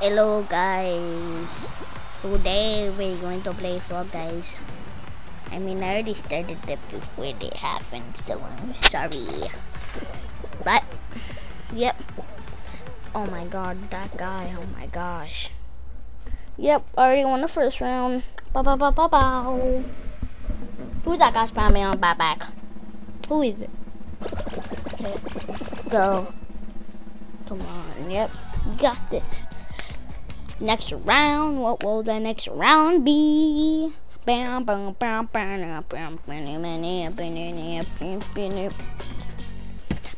Hello guys. Today we're going to play Fall Guys. I mean I already started it before it happened, so I'm sorry. But yep. Oh my god, that guy, oh my gosh. Yep, already won the first round. Bow bow bow bow bow. Who's that guy spamming on my back? Who is it? Okay. Go. Come on, yep. You got this. Next round, what will the next round be? Bam, bam, bam, bam, bam, bam, bam, bam, bam,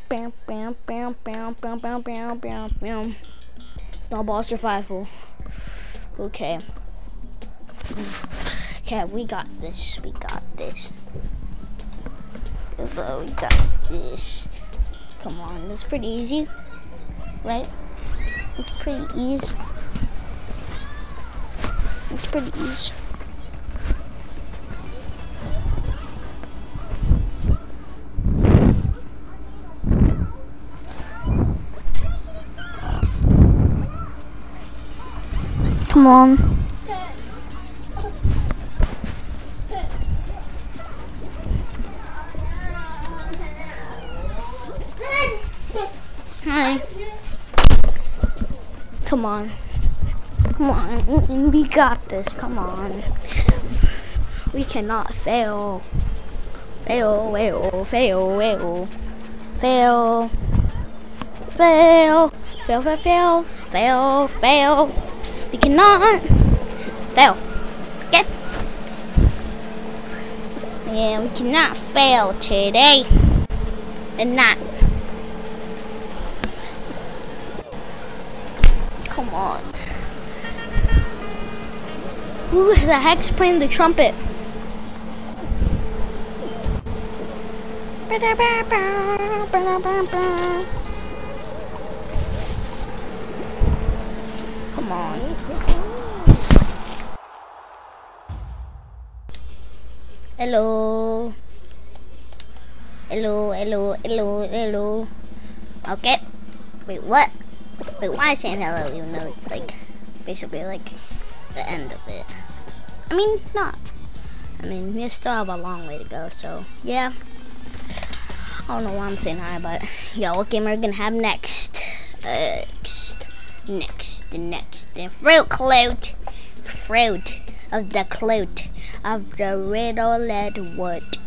bam, bam, bam, bam, bam, bam, bam, Snowball survival. Okay. Okay, we got this. We got this. We got this. Come on, that's pretty easy. Right? It's pretty easy. Come on. Hi. Come on. Come on. We got this. Come on. We cannot fail. Fail, fail, fail, fail. Fail. Fail. Fail, fail, fail. Fail, fail. We cannot fail. Okay? Yeah, we cannot fail today. And not. Come on. Who the heck's playing the trumpet? Come on. Hello. Hello, hello, hello, hello. Okay. Wait, what? Wait, why is saying hello even though it's like basically like the end of it? I mean, not. I mean, we still have a long way to go, so yeah. I don't know why I'm saying hi, but yeah, what game are we gonna have next? Next, next, next, the fruit clout, fruit of the clout of the riddled wood.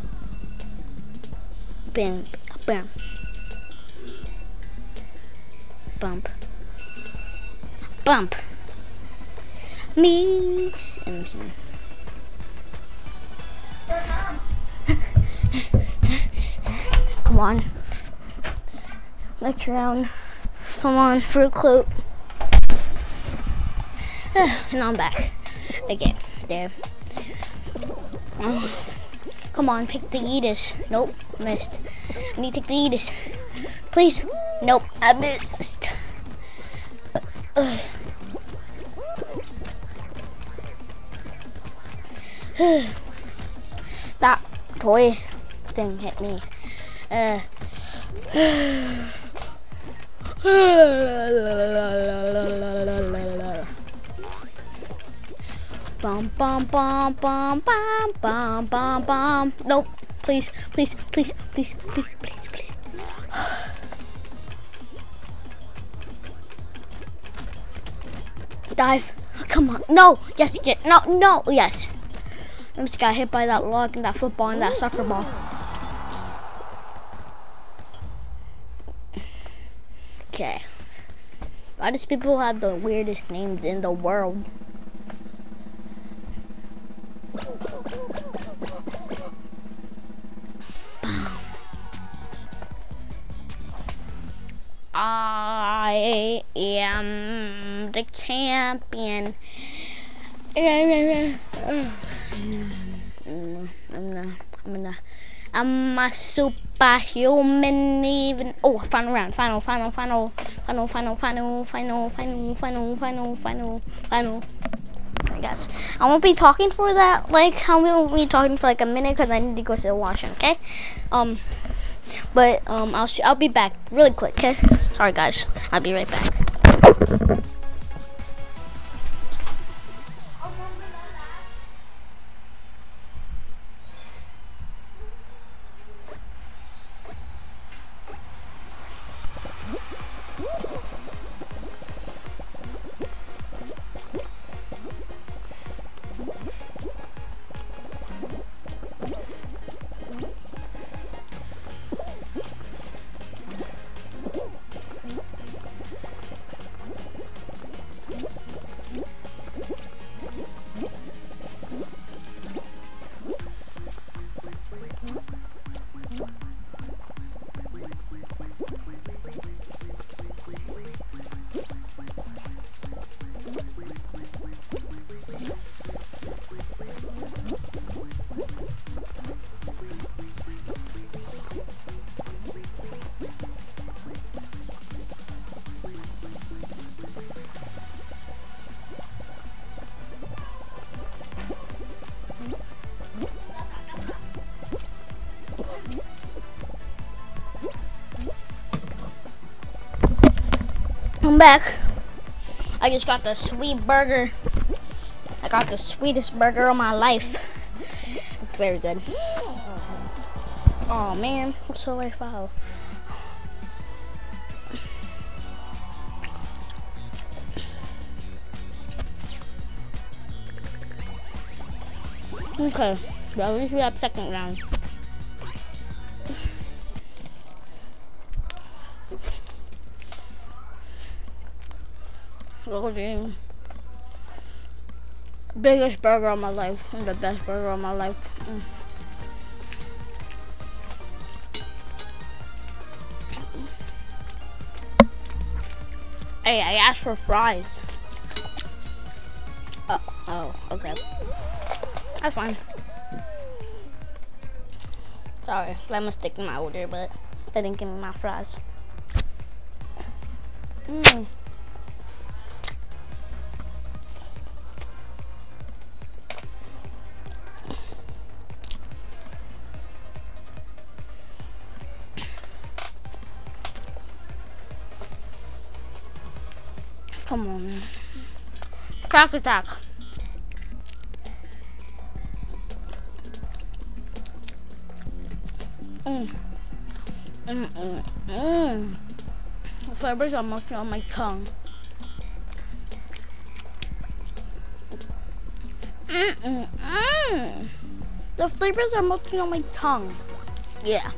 Bam, bam, bump, bump. Me, Simpson. Come on. Next round. Come on, fruit cloak. and I'm back. Again, there. Come on, pick the Edis. Nope, missed. I need to take the Edis. Please. Nope, I missed. Uh. that toy thing hit me. Uh. Bum bum bum bum bum bum bum bum. Nope. Please, please, please, please, please, please, please. Dive. Come on. No. Yes, get. No, no. Yes. I just got hit by that log and that football and that soccer ball. Okay. Why does people have the weirdest names in the world? I am the champion. I'm gonna, I'm gonna, I'm a superhuman even. Oh, final round, final, final, final, final, final, final, final, final, final, final, final, final. I guess I won't be talking for that. Like, I won't be talking for like a minute because I need to go to the washroom. Okay. Um. But um, I'll I'll be back really quick. Okay. Sorry guys. I'll be right back. Welcome back. I just got the sweet burger. I got the sweetest burger of my life. It's very good. Oh man, so I foul. Okay, well, at least we have second round. Loading. Biggest burger of my life. The best burger of my life. Mm. Hey, I asked for fries. Oh, oh, okay. That's fine. Sorry, let me stick in my order, but they didn't give me my fries. Mmm. Crack attack. Mm. Mm mm mm. The flavors are mostly on my tongue. Mm mm mm. The flavors are mostly on my tongue. Yeah.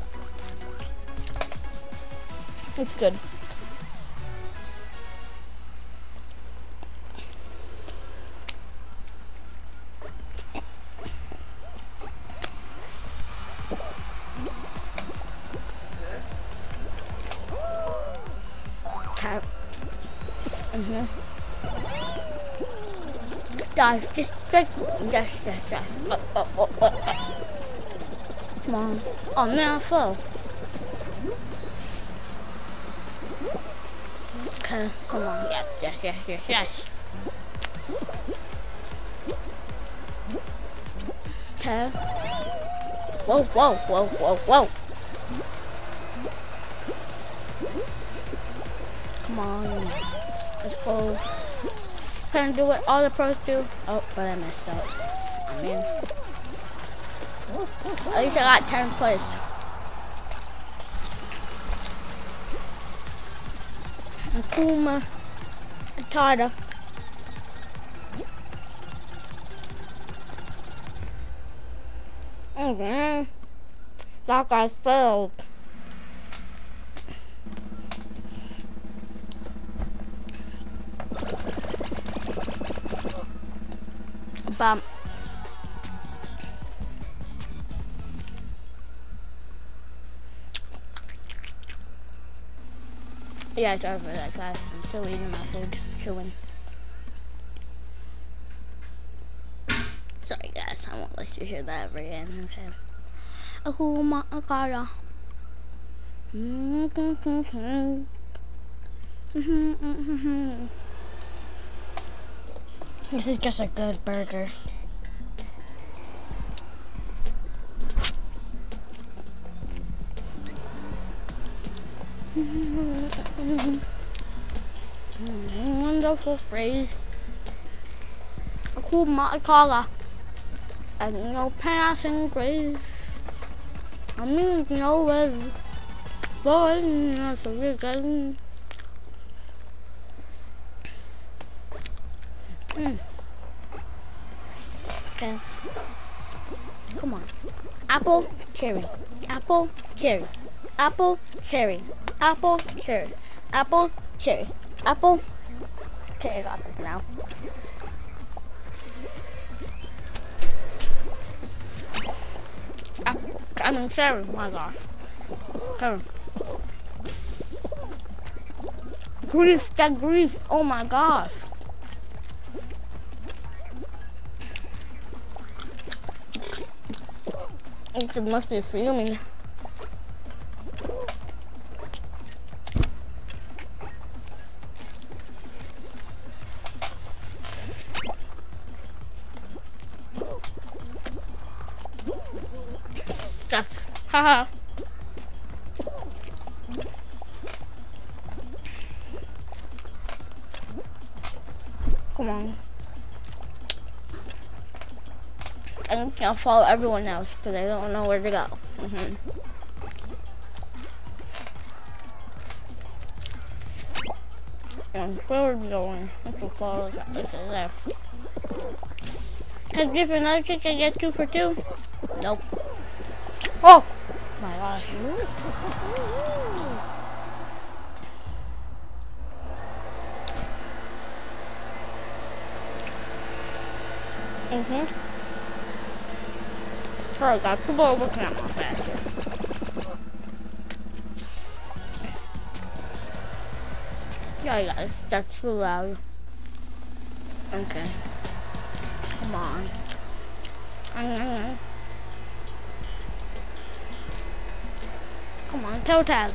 It's good. Okay. Mm-hmm. Guys, just, just, yes, yes, yes. Oh, oh, oh, oh, oh. Come on. Oh man, I fell. Okay, come on. Yes, yes, yes, yes, yes. Okay. Whoa, whoa, whoa, whoa, whoa. Come on. Let's go. Can I do what all the pros do? Oh, but I messed up. Oh, man. At least I got 10 place. Akuma. Tada. Mm-hmm. Like I failed. But yeah, sorry for that, guys. I'm still eating my food, chewing. Sorry, guys. I won't let you hear that ever again. Okay. Oh my god. Mm-hmm, mm-hmm, mm-hmm. This is just a good burger. Wonderful phrase. A cool collar. And no passing grace. I mean, no way. Boy, that's a good Mm. Okay. Come on. Apple, cherry. Apple, cherry. Apple, cherry. Apple, cherry. Apple, cherry. Apple. Okay, I got this now. Apple. I mean, cherry. My gosh. Cherry. Grief, that grief. Oh my gosh. It must be filming. Haha. Gonna follow everyone else because I don't know where to go. Mm -hmm. And where are we going? Let's go follow the left. Can I give another trick I get two for two? Nope. Oh! My gosh. Mm-hmm. Alright guys, people are looking at my back. Yeah guys, that's too loud. Okay. Come on. Mm-hmm. Come on, toe tag.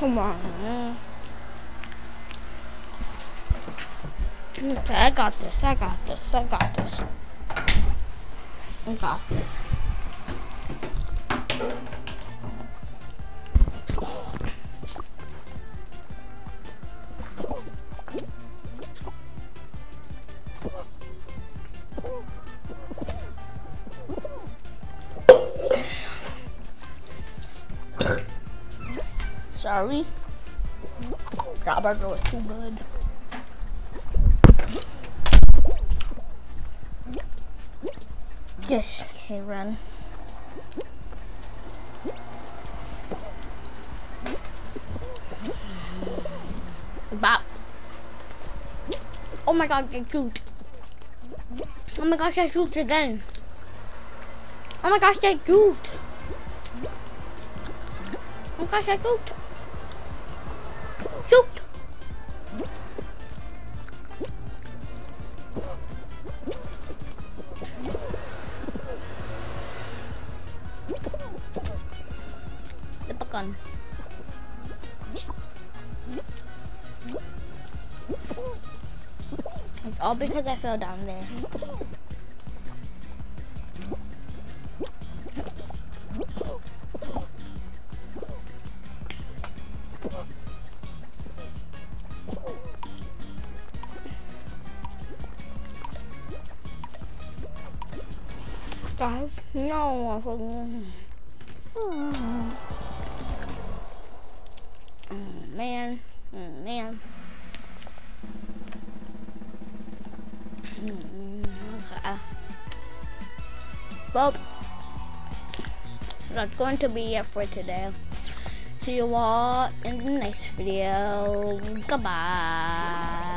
Come on. Okay, I got this. I got this. I got this. I got this. Sorry. That burger was too good. Yes, okay, run. Bop. Oh my god, get shoot. Oh my gosh, I shoot again. Oh my gosh, I shoot. Oh my gosh, I. Shoot. It's all because I fell down there. Guys, no. Oh, man. Oh, man. Okay. Well, that's going to be it for today. See you all in the next video. Goodbye.